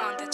on the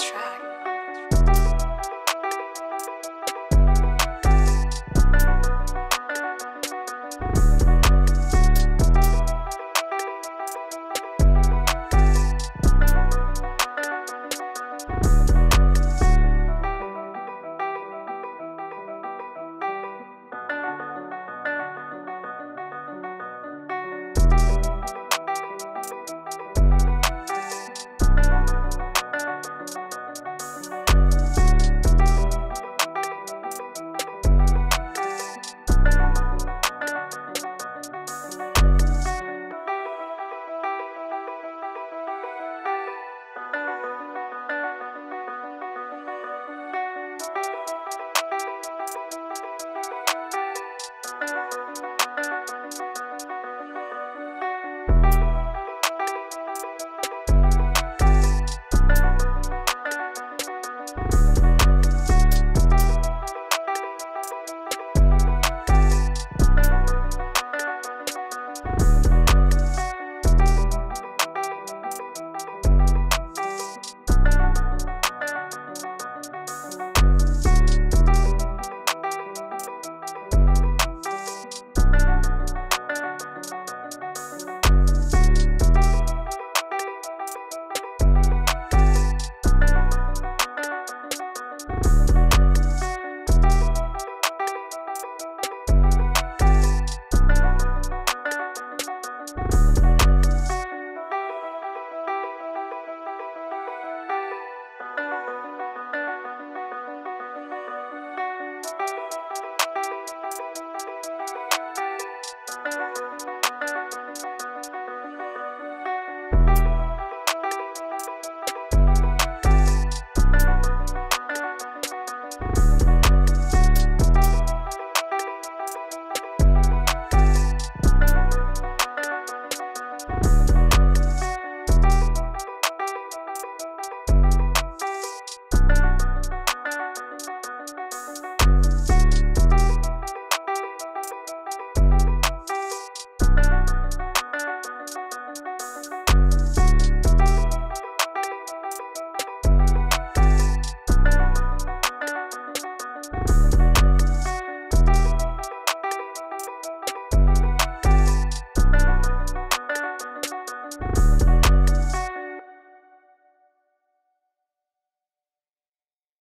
you